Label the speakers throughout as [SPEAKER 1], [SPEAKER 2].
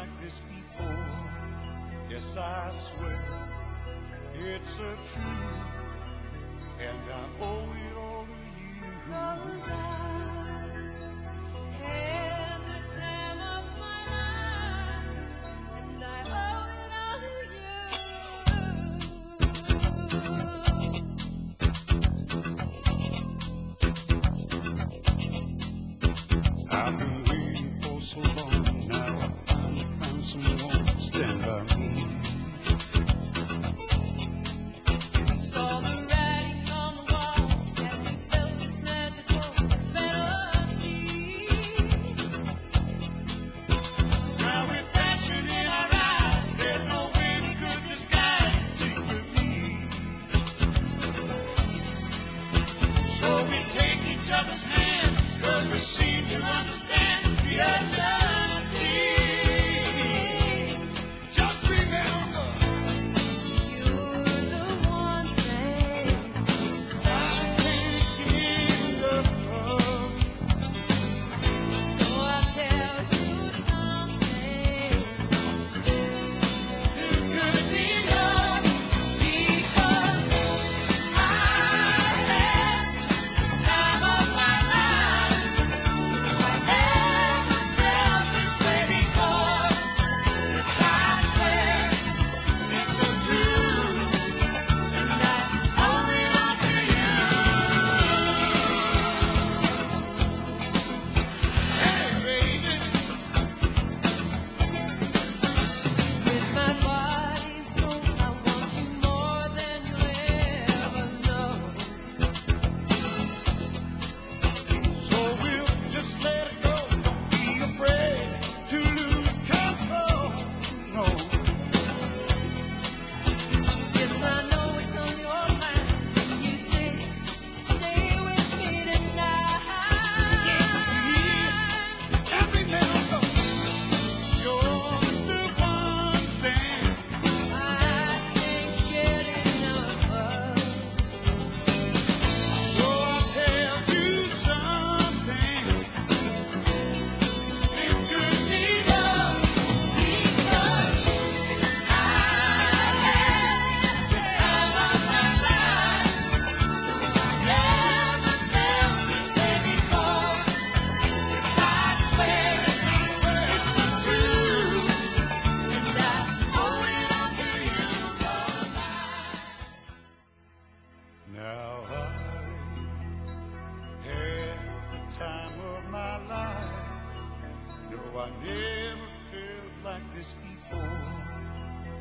[SPEAKER 1] like this before. Yes, I swear it's a truth, and I owe it all to you.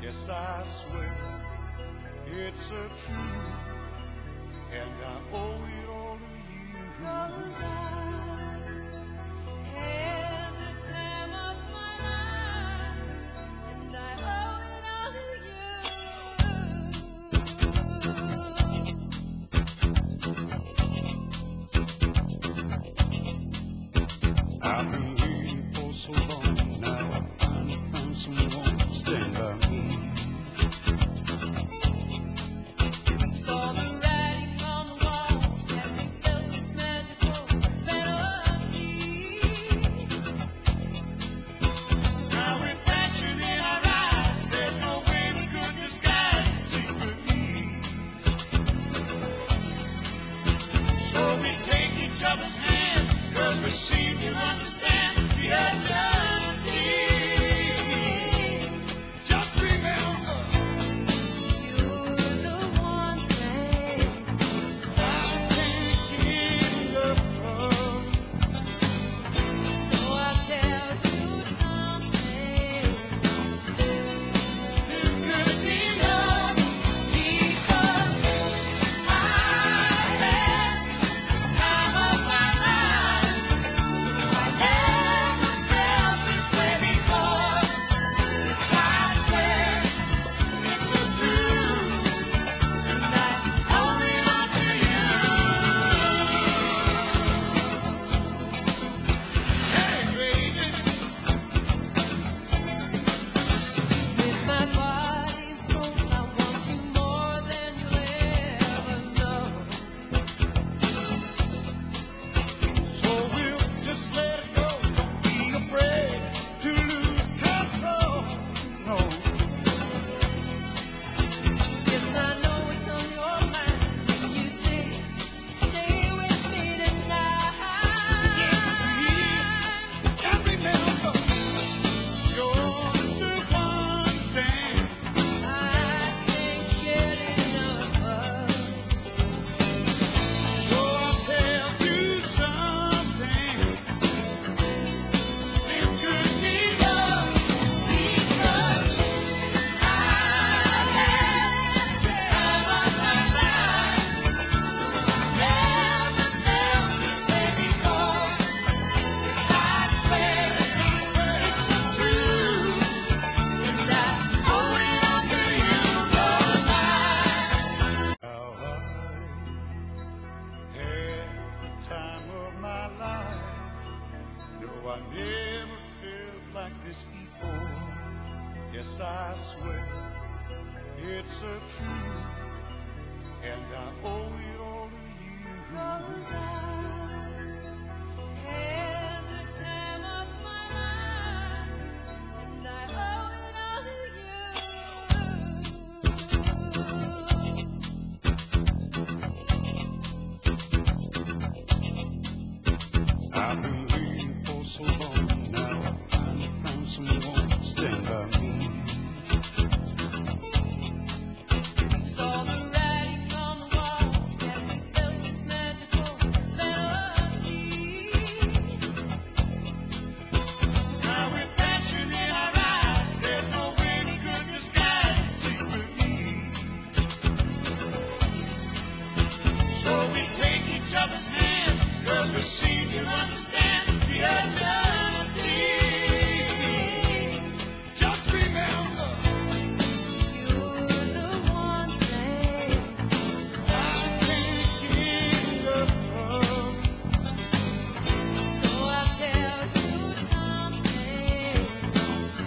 [SPEAKER 2] Yes, I swear it's a truth, and I owe it all to you. I never felt
[SPEAKER 1] like this before. Yes, I swear it's a truth, and I owe it all to you. Rosa.